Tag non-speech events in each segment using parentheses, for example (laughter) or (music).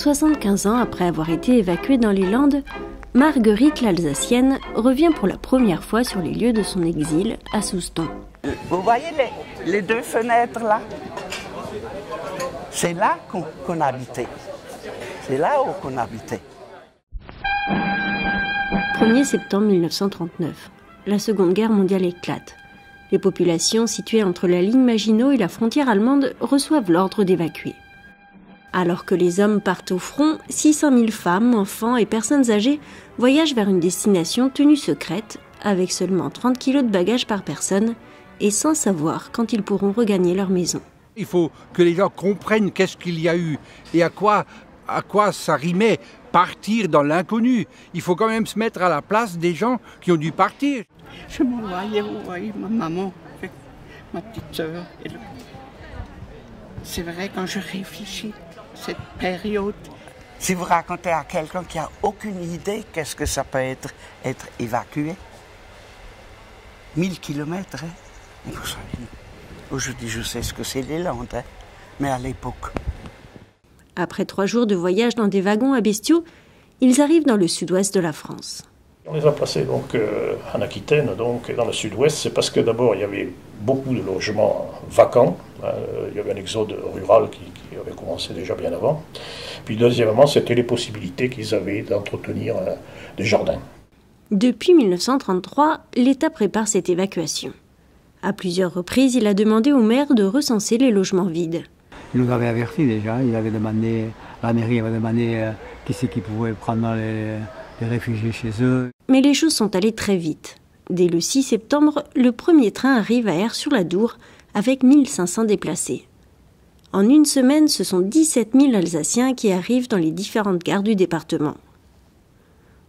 75 ans après avoir été évacuée dans les Landes, Marguerite l'Alsacienne revient pour la première fois sur les lieux de son exil à Souston. Vous voyez les, deux fenêtres là? C'est là qu'on habitait. C'est là où qu'on habitait. 1er septembre 1939. La Seconde Guerre mondiale éclate. Les populations situées entre la ligne Maginot et la frontière allemande reçoivent l'ordre d'évacuer. Alors que les hommes partent au front, 600 000 femmes, enfants et personnes âgées voyagent vers une destination tenue secrète, avec seulement 30 kilos de bagages par personne, et sans savoir quand ils pourront regagner leur maison. Il faut que les gens comprennent qu'est-ce qu'il y a eu et à quoi, à quoi ça rimait partir dans l'inconnu. Il faut quand même se mettre à la place des gens qui ont dû partir. Je me voyais, vous voyez, ma maman avec ma petite soeur. C'est vrai, quand je réfléchis, cette période, si vous racontez à quelqu'un qui n'a aucune idée qu'est-ce que ça peut être, être évacué, 1000 kilomètres, hein? aujourd'hui je sais ce que c'est les Landes, hein? mais à l'époque. Après trois jours de voyage dans des wagons à bestiaux, ils arrivent dans le sud-ouest de la France. On les a placés donc euh, en Aquitaine, donc dans le sud-ouest. C'est parce que d'abord il y avait beaucoup de logements vacants. Hein. il y avait un exode rural qui, avait commencé déjà bien avant. Puis deuxièmement, c'était les possibilités qu'ils avaient d'entretenir euh, des jardins. Depuis 1933, l'État prépare cette évacuation. À plusieurs reprises, il a demandé au maire de recenser les logements vides. Il nous avait averti déjà, il avait demandé, la mairie avait demandé euh, qui c'est qui pouvait prendre les, les réfugiés chez eux. Mais les choses sont allées très vite. Dès le 6 septembre, le premier train arrive à Air-sur-la-Dour avec 1500 déplacés. En une semaine, ce sont 17 000 Alsaciens qui arrivent dans les différentes gares du département.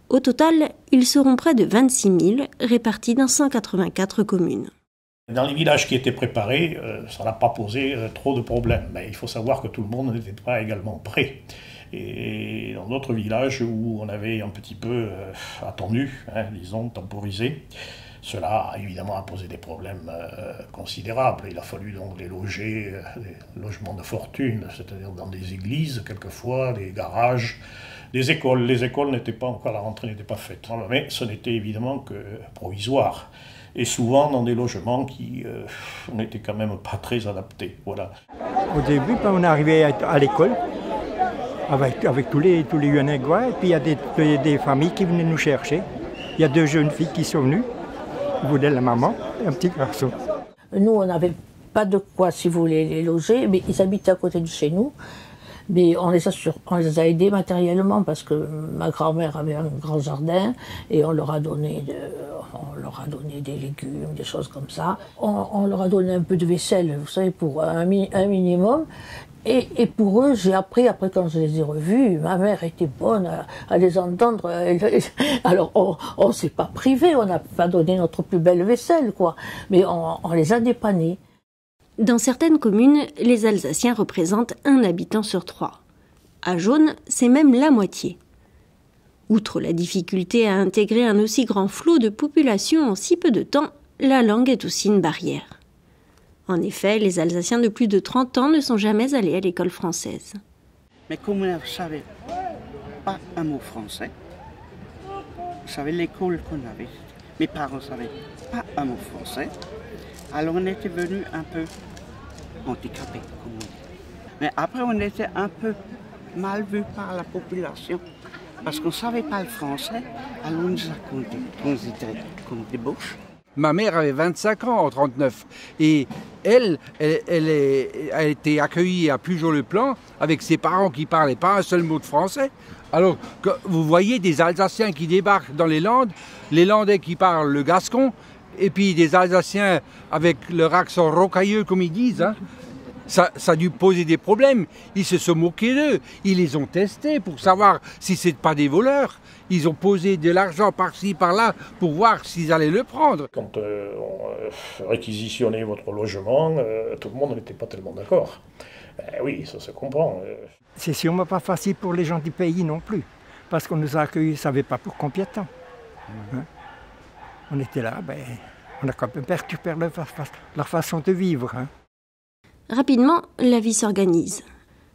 Au total, ils seront près de 26 000, répartis dans 184 communes. Dans les villages qui étaient préparés, euh, ça n'a pas posé euh, trop de problèmes. Mais il faut savoir que tout le monde n'était pas également prêt. Et dans d'autres villages où on avait un petit peu euh, attendu, hein, disons, temporisé, cela a évidemment posé des problèmes considérables. Il a fallu donc les loger, des logements de fortune, c'est-à-dire dans des églises, quelquefois, des garages, des écoles. Les écoles n'étaient pas encore, la rentrée n'était pas faite. Mais ce n'était évidemment que provisoire et souvent dans des logements qui euh, n'étaient quand même pas très adaptés. Voilà. Au début, ben, on arrivé à l'école avec, tous les, tous les et puis il y a des, des, familles qui venaient nous chercher. Il y a deux jeunes filles qui sont venues, ils voulaient la maman et un petit garçon. Nous, on n'avait pas de quoi, si vous voulez, les loger, mais ils habitaient à côté de chez nous. Mais on les, a on les a aidés matériellement parce que ma grand-mère avait un grand jardin et on leur a donné, on leur a donné des légumes, des choses comme ça. On, leur a donné un peu de vaisselle, vous savez, pour un, un minimum. Et, pour eux, j'ai appris, après quand je les ai revus, ma mère était bonne à, les entendre. Alors, on ne s'est pas privé, on n'a pas donné notre plus belle vaisselle, quoi. Mais on, on les a dépannés. Dans certaines communes, les Alsaciens représentent un habitant sur trois. À Jaune, c'est même la moitié. Outre la difficulté à intégrer un aussi grand flot de population en si peu de temps, la langue est aussi une barrière. En effet, les Alsaciens de plus de 30 ans ne sont jamais allés à l'école française. Mais comme vous ne savez pas un mot français, vous savez l'école qu'on avait, mes parents ne savaient pas un mot français, alors on était venu un peu handicapés. Mais après, on était un peu mal vu par la population parce qu'on ne savait pas le français, alors on nous a considérés comme des bouches. Ma mère avait 25 ans en 39 et elle, elle, a été accueillie à Pujol-le-Plan avec ses parents qui ne parlaient pas un seul mot de français. Alors, vous voyez des Alsaciens qui débarquent dans les Landes, les Landais qui parlent le gascon, et puis des Alsaciens avec leur accent rocailleux, comme ils disent, hein. Ça, a dû poser des problèmes. Ils se sont moqués d'eux. Ils les ont testés pour savoir si ce pas des voleurs. Ils ont posé de l'argent par-ci, par-là pour voir s'ils allaient le prendre. Quand euh, on euh, réquisitionnait votre logement, euh, tout le monde n'était pas tellement d'accord. Ben oui, ça se comprend. C'est sûrement pas facile pour les gens du pays non plus, parce qu'on nous a accueillis, ne savait pas pour combien de temps. Hein on était là, ben, on a quand même perturbé leur, leur façon de vivre. Hein. Rapidement, la vie s'organise.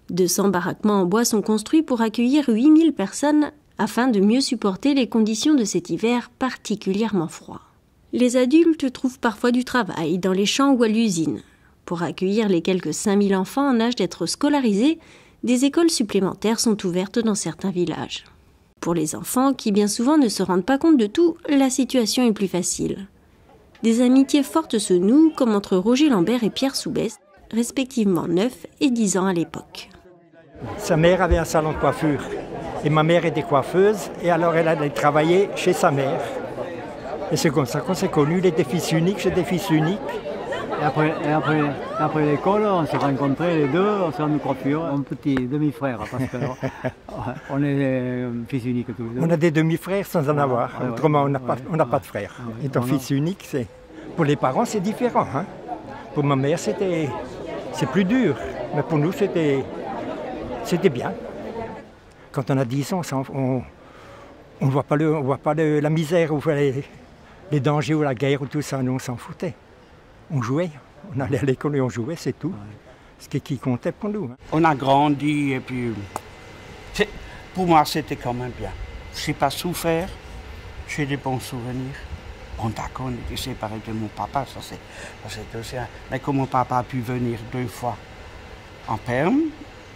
200 baraquements en bois sont construits pour accueillir 8000 personnes afin de mieux supporter les conditions de cet hiver particulièrement froid. Les adultes trouvent parfois du travail dans les champs ou à l'usine. Pour accueillir les quelques 5000 enfants en âge d'être scolarisés, des écoles supplémentaires sont ouvertes dans certains villages. Pour les enfants, qui bien souvent ne se rendent pas compte de tout, la situation est plus facile. Des amitiés fortes se nouent, comme entre Roger Lambert et Pierre Soubès, respectivement 9 et 10 ans à l'époque. Sa mère avait un salon de coiffure et ma mère était coiffeuse et alors elle allait travailler chez sa mère. Et c'est comme ça qu'on s'est connus, il était fils unique, j'étais fils unique. Et après, après, après l'école, on s'est rencontrés les deux, on s'est rendu coiffure, un petit demi-frère, parce qu'on (laughs) est euh, fils unique tous les deux. On a des demi-frères sans en avoir, autrement on n'a pas, on pas de frère. Étant fils unique, c'est pour les parents c'est différent. Hein. Pour ma mère c'était c'est plus dur, mais pour nous c'était c'était bien. Quand on a 10 ans, on ne voit pas, le, on voit pas la misère ou les, les, dangers ou la guerre ou tout ça, nous on s'en foutait. On jouait, on allait à l'école et on jouait, c'est tout. Ce qui, comptait pour nous. Hein. On a grandi et puis pour moi c'était quand même bien. Je n'ai pas souffert, j'ai des bons souvenirs. Bon d'accord, on était séparés de mon papa, ça c'est aussi Mais comme mon papa a pu venir deux fois en perme,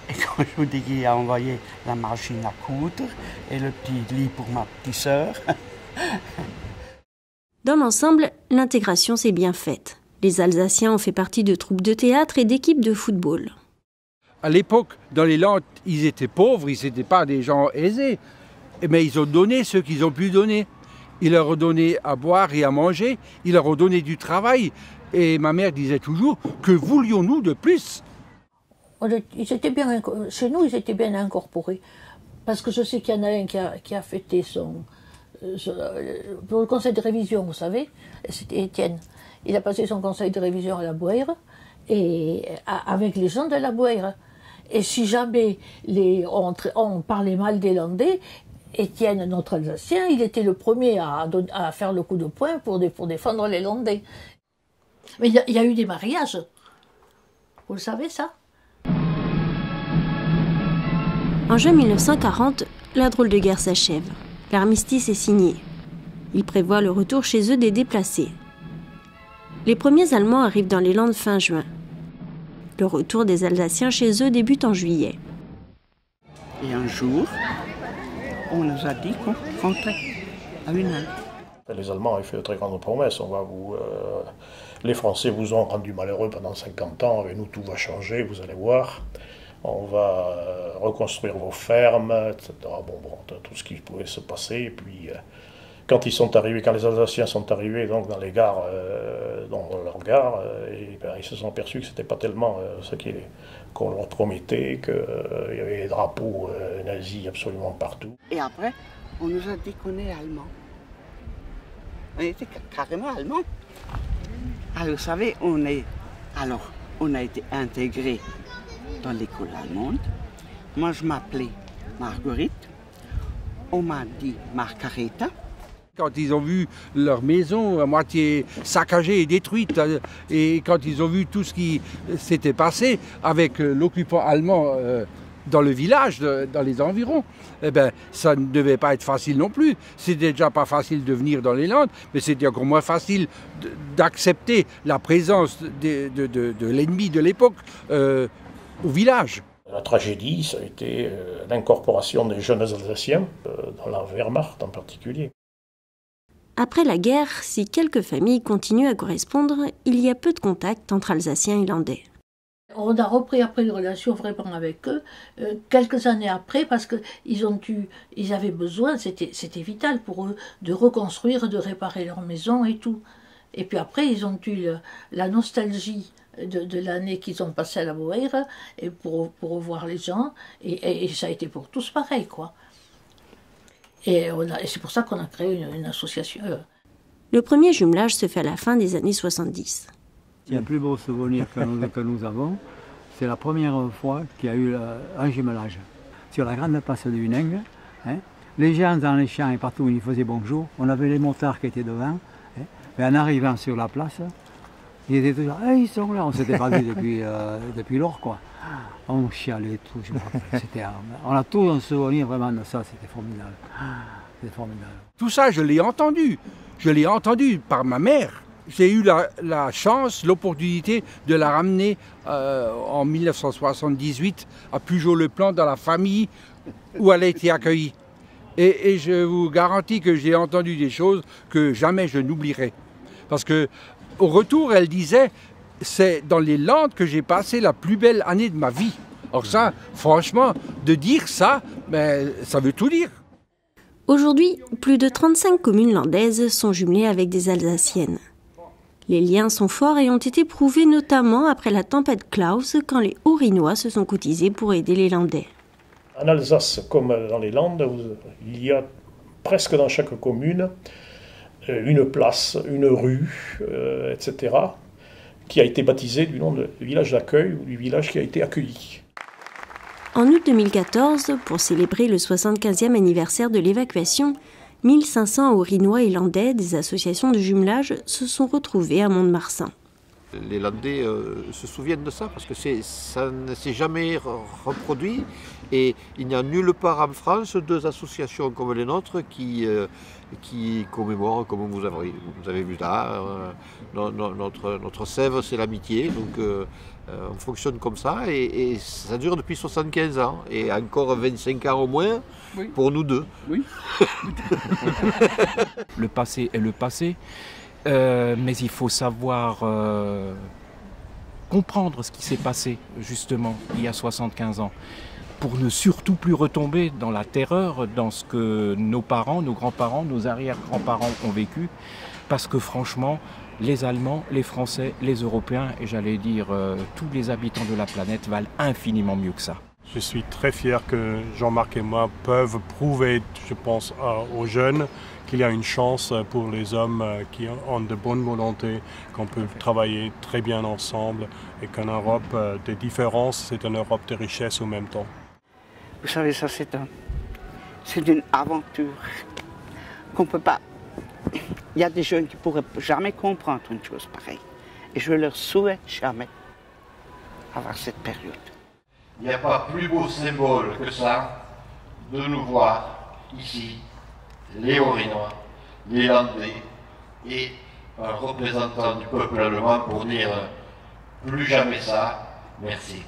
et (laughs) quand je vous dis qu'il a envoyé la machine à coudre et le petit lit pour ma petite sœur. (laughs) Dans l'ensemble, l'intégration s'est bien faite. Les Alsaciens ont fait partie de troupes de théâtre et d'équipes de football. À l'époque, dans les Landes, ils étaient pauvres, ils n'étaient pas des gens aisés, mais ils ont donné ce qu'ils ont pu donner. Ils leur donné à boire et à manger, ils leur donné du travail. Et ma mère disait toujours, que voulions-nous de plus? Bien, chez nous, ils étaient bien incorporés. Parce que je sais qu'il y en a un qui a, a fêté son, euh, pour le conseil de révision, vous savez, c'était Étienne. Il a passé son conseil de révision à la Boire, et avec les gens de la Boire. Et si jamais on, parlait mal des Landais, Étienne, notre Alsacien, il était le premier à, à faire le coup de poing pour, pour défendre les Landais. Mais il y, a eu des mariages. Vous le savez, ça? En juin 1940, la drôle de guerre s'achève. L'armistice est signé. Il prévoit le retour chez eux des déplacés. Les premiers Allemands arrivent dans les Landes fin juin. Le retour des Alsaciens chez eux débute en juillet. Et un jour, on nous a dit qu'on rentrait à une heure. Les Allemands ont fait de très grandes promesses. On va vous, euh, les Français vous ont rendu malheureux pendant 50 ans, avec nous tout va changer, vous allez voir on va euh, reconstruire vos fermes, etc. Bon, bon, tout ce qui pouvait se passer. Et puis, euh, quand ils sont arrivés, quand les Alsaciens sont arrivés donc dans les gares, euh, dans leurs gares, ben, ils se sont aperçus que c'était pas tellement ce qu'on leur promettait, qu'il y avait des drapeaux nazis absolument partout. Et après, on nous a dit qu'on est allemand. On était carrément allemand. Alors, vous savez, on est. Alors, on a été intégrés dans l'école allemande. Moi, je m'appelais Marguerite. On m'a dit Margareta. Quand ils ont vu leur maison à moitié saccagée et détruite, euh, et quand ils ont vu tout ce qui s'était passé avec euh, l'occupant allemand euh, dans le village, dans les environs, eh ben, ça ne devait pas être facile non plus. C'était déjà pas facile de venir dans les Landes, mais c'était encore moins facile d'accepter la présence de, l'ennemi de l'époque au village. La tragédie, ça a été l'incorporation des jeunes Alsaciens, dans la Wehrmacht en particulier. Après la guerre, si quelques familles continuent à correspondre, il y a peu de contacts entre Alsaciens et Landais. On a repris après une relation vraiment avec eux euh, quelques années après parce qu'ils ont eu, ils avaient besoin, c'était, vital pour eux de reconstruire, de réparer leur maison et tout. Et puis après, ils ont eu la nostalgie de, l'année qu'ils ont passé à la Boère et pour, pour revoir les gens. Et, ça a été pour tous pareil, quoi. Et, c'est pour ça qu'on a créé une, association. Le premier jumelage se fait à la fin des années 70. Le plus beau souvenir que nous, que nous avons, c'est la première fois qu'il y a eu un jumelage. Sur la grande place du Huning, hein, les gens dans les champs et partout où il faisait bonjour, on avait les motards qui étaient devant. Hein, en arrivant sur la place, Ils étaient toujours, ah, ils sont là, on s'était pas vu depuis, euh, depuis lors, quoi. On chialait tout, je me rappelle. On a tous un souvenir vraiment de ça, c'était formidable. C'était formidable. Tout ça, je l'ai entendu. Je l'ai entendu par ma mère. J'ai eu la, la chance, l'opportunité de la ramener euh, en 1978 à Pujol-le-Plan dans la famille où elle a été accueillie. Et, et je vous garantis que j'ai entendu des choses que jamais je n'oublierai. Parce que au retour, elle disait, c'est dans les Landes que j'ai passé la plus belle année de ma vie. Alors ça, franchement, de dire ça, ben, ça veut tout dire. Aujourd'hui, plus de 35 communes landaises sont jumelées avec des Alsaciennes. Les liens sont forts et ont été prouvés notamment après la tempête Klaus quand les Haut-Rhinois se sont cotisés pour aider les Landais. En Alsace, comme dans les Landes, il y a presque dans chaque commune euh, une place, une rue, euh, etc., qui a été baptisée du nom de village d'accueil ou du village qui a été accueilli. En août 2014, pour célébrer le 75e anniversaire de l'évacuation, 1500 Haut-Rhinois et Landais des associations de jumelage se sont retrouvés à Mont-de-Marsan. Les Landais euh, se souviennent de ça parce que ça ne s'est jamais re- reproduit et il n'y a nulle part en France deux associations comme les nôtres qui, euh, qui commémorent comme vous avez, vous avez vu là. euh, no- no- notre, notre sève c'est l'amitié donc euh, euh, on fonctionne comme ça et, et ça dure depuis 75 ans et encore 25 ans au moins Oui. pour nous deux. (laughs) Le passé est le passé, euh, mais il faut savoir euh, comprendre ce qui s'est passé justement il y a 75 ans, pour ne surtout plus retomber dans la terreur, dans ce que nos parents, nos grands-parents, nos arrière-grands-parents ont vécu, parce que franchement, les Allemands, les Français, les Européens, et j'allais dire euh, tous les habitants de la planète valent infiniment mieux que ça. Je suis très fier que Jean-Marc et moi peuvent prouver, je pense, aux jeunes qu'il y a une chance pour les hommes euh, qui ont de bonne volonté, qu'on peut travailler très bien ensemble et qu'en Europe, euh, des différences, c'est une Europe de richesse en même temps. Vous savez, ça c'est un, c'est une aventure qu'on peut pas. Il y a des jeunes qui pourraient jamais comprendre une chose pareille. Et je leur souhaite jamais avoir cette période. Il n'y a pas plus beau symbole que ça de nous voir ici, les Haut-Rhinois, les Landais et un représentant du peuple allemand pour dire plus jamais ça, merci.